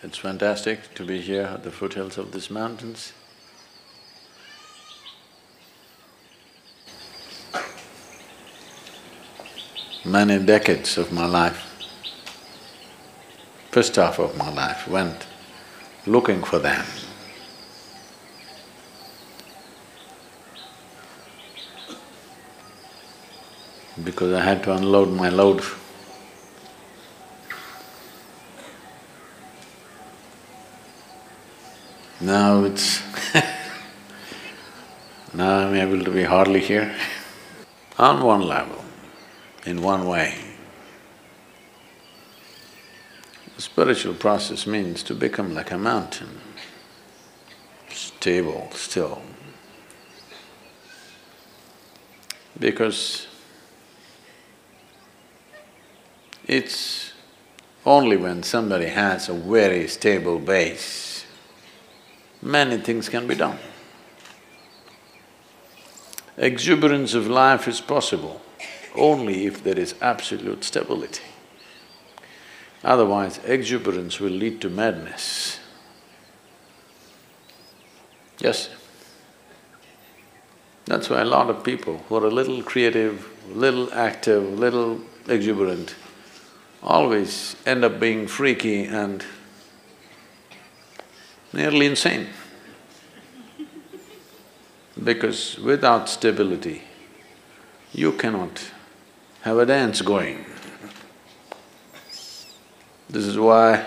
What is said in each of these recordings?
It's fantastic to be here at the foothills of these mountains. Many decades of my life, first half of my life went looking for them. Because I had to unload my load Now it's now I'm able to be hardly here. On one level, in one way, the spiritual process means to become like a mountain, stable, still. Because it's only when somebody has a very stable base many things can be done. Exuberance of life is possible only if there is absolute stability. Otherwise, exuberance will lead to madness. Yes? That's why a lot of people who are a little creative, little active, little exuberant, always end up being freaky and nearly insane. Because without stability, you cannot have a dance going. This is why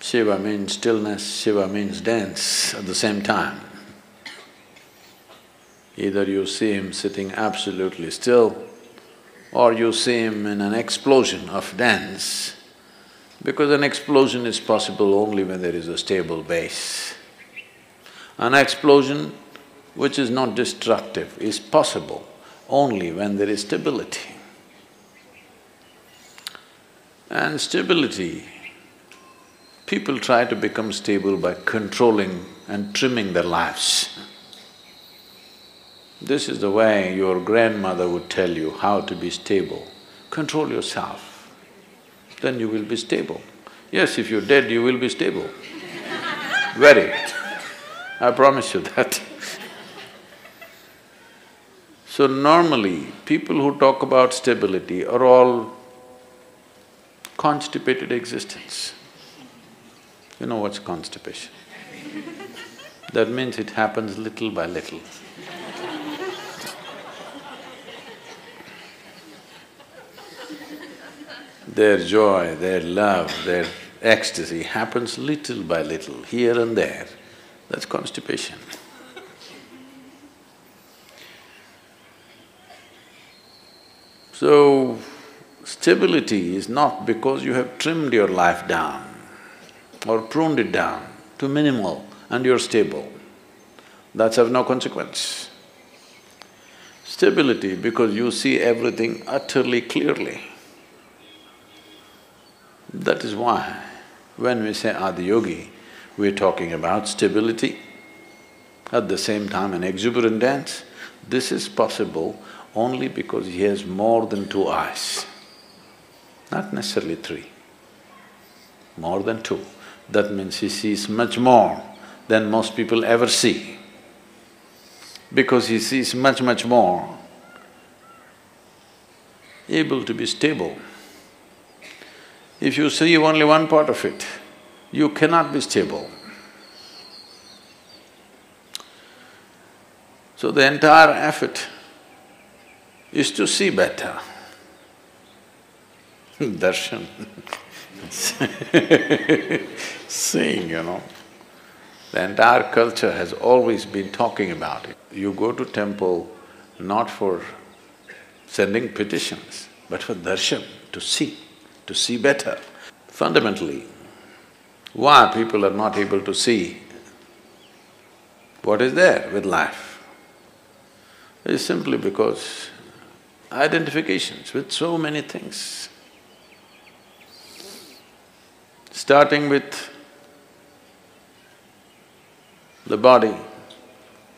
Shiva means stillness, Shiva means dance at the same time. Either you see him sitting absolutely still or you see him in an explosion of dance, because an explosion is possible only when there is a stable base. An explosion which is not destructive is possible only when there is stability. And stability, people try to become stable by controlling and trimming their lives. This is the way your grandmother would tell you how to be stable. Control yourself, then you will be stable. Yes, if you're dead, you will be stable. Very. I promise you that. So normally, people who talk about stability are all constipated existence. You know what's constipation? That means it happens little by little. Their joy, their love, their ecstasy happens little by little, here and there. That's constipation. So, stability is not because you have trimmed your life down or pruned it down to minimal and you're stable. That's of no consequence. Stability because you see everything utterly clearly. That is why when we say Adiyogi, we're talking about stability, at the same time an exuberant dance. This is possible only because he has more than two eyes, not necessarily three, more than two. That means he sees much more than most people ever see. Because he sees much, much more, able to be stable. If you see only one part of it, you cannot be stable. So the entire effort is to see better. Darshan seeing, you know. The entire culture has always been talking about it. You go to temple not for sending petitions, but for darshan, to see to see better. Fundamentally, why people are not able to see what is there with life is simply because identifications with so many things. Starting with the body,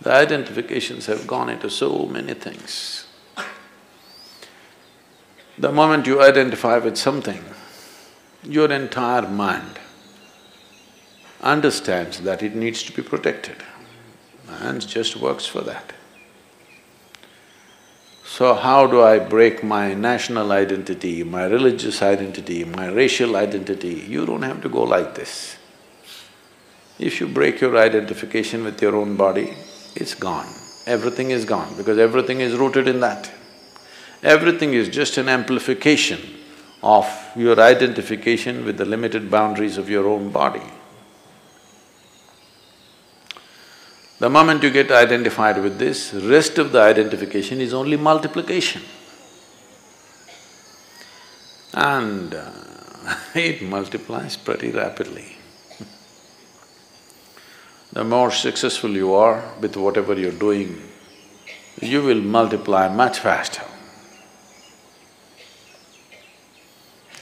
the identifications have gone into so many things. The moment you identify with something, your entire mind understands that it needs to be protected and just works for that. So how do I break my national identity, my religious identity, my racial identity? You don't have to go like this. If you break your identification with your own body, it's gone. Everything is gone because everything is rooted in that. Everything is just an amplification of your identification with the limited boundaries of your own body. The moment you get identified with this, rest of the identification is only multiplication. And uh, it multiplies pretty rapidly. the more successful you are with whatever you're doing, you will multiply much faster.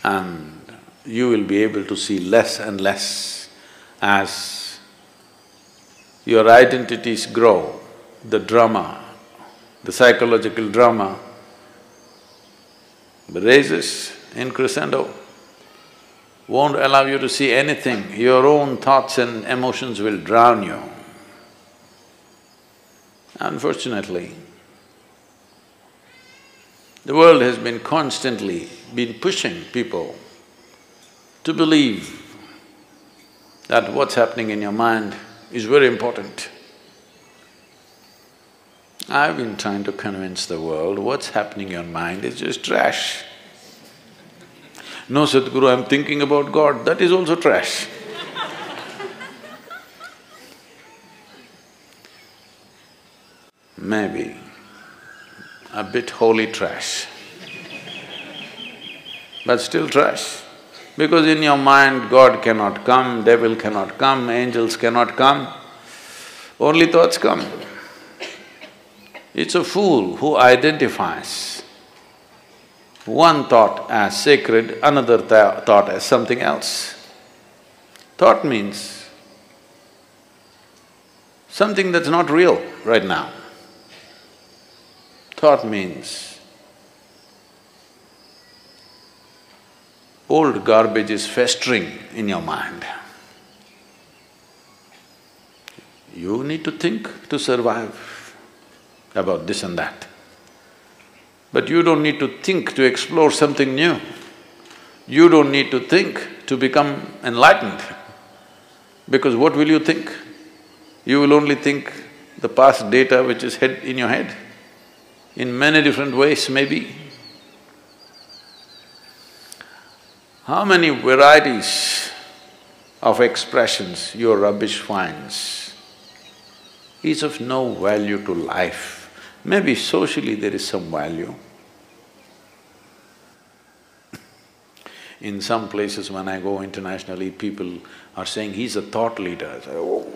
And you will be able to see less and less as your identities grow, the drama, the psychological drama raises in crescendo, won't allow you to see anything, your own thoughts and emotions will drown you. Unfortunately, the world has been constantly been pushing people to believe that what's happening in your mind is very important. I've been trying to convince the world what's happening in your mind is just trash. No, Sadhguru, I'm thinking about God, that is also trash. Maybe a bit holy trash, but still trash. Because in your mind, God cannot come, devil cannot come, angels cannot come, only thoughts come. It's a fool who identifies one thought as sacred, another th thought as something else. Thought means something that's not real right now. Thought means old garbage is festering in your mind. You need to think to survive about this and that. But you don't need to think to explore something new. You don't need to think to become enlightened. Because what will you think? You will only think the past data which is head in your head, in many different ways maybe. How many varieties of expressions your rubbish finds is of no value to life. Maybe socially there is some value. In some places when I go internationally, people are saying, he's a thought leader. Say, oh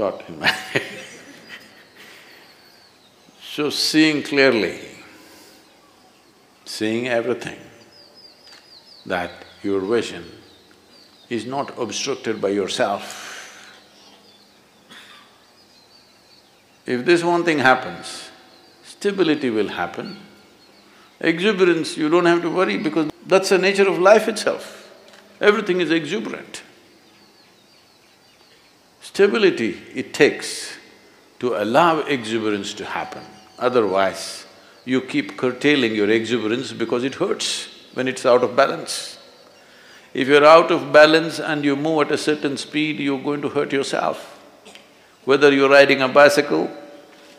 thought in my so seeing clearly, seeing everything, that your vision is not obstructed by yourself. If this one thing happens, stability will happen. Exuberance, you don't have to worry because that's the nature of life itself. Everything is exuberant stability it takes to allow exuberance to happen. Otherwise, you keep curtailing your exuberance because it hurts when it's out of balance. If you're out of balance and you move at a certain speed, you're going to hurt yourself. Whether you're riding a bicycle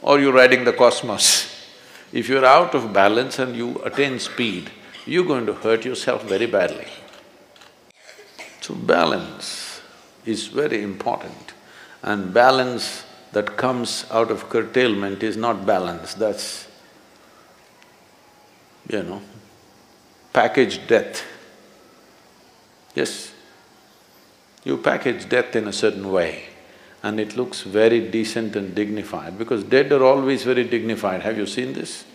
or you're riding the cosmos, if you're out of balance and you attain speed, you're going to hurt yourself very badly. So balance is very important. And balance that comes out of curtailment is not balance, that's, you know, packaged death. Yes, you package death in a certain way and it looks very decent and dignified because dead are always very dignified. Have you seen this?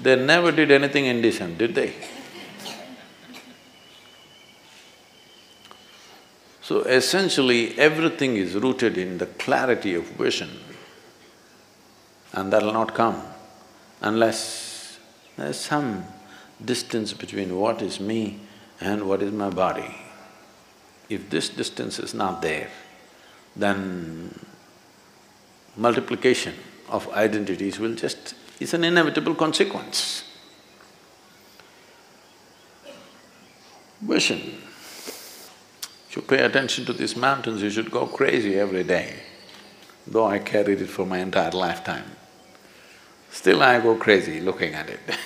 They never did anything indecent, did they? So essentially, everything is rooted in the clarity of vision. And that'll not come unless there's some distance between what is me and what is my body. If this distance is not there, then multiplication of identities will just… it's an inevitable consequence. Vision. If you pay attention to these mountains, you should go crazy every day, though I carried it for my entire lifetime. Still I go crazy looking at it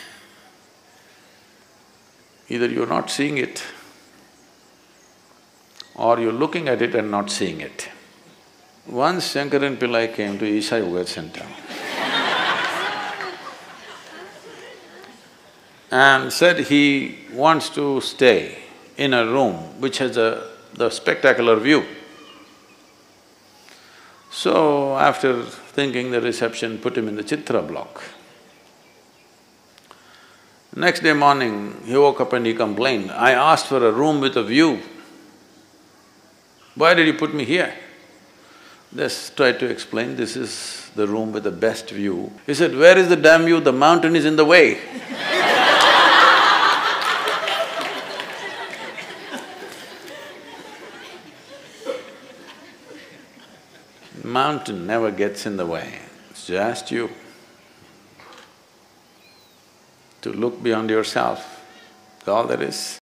Either you're not seeing it or you're looking at it and not seeing it. Once Shankaran Pillai came to Isha Yoga Center and said he wants to stay in a room which has a… the spectacular view. So after thinking the reception put him in the Chitra block. Next day morning, he woke up and he complained, I asked for a room with a view. Why did you put me here? Just tried to explain, this is the room with the best view. He said, where is the damn view? The mountain is in the way Mountain never gets in the way, it's just you. To look beyond yourself, all there is.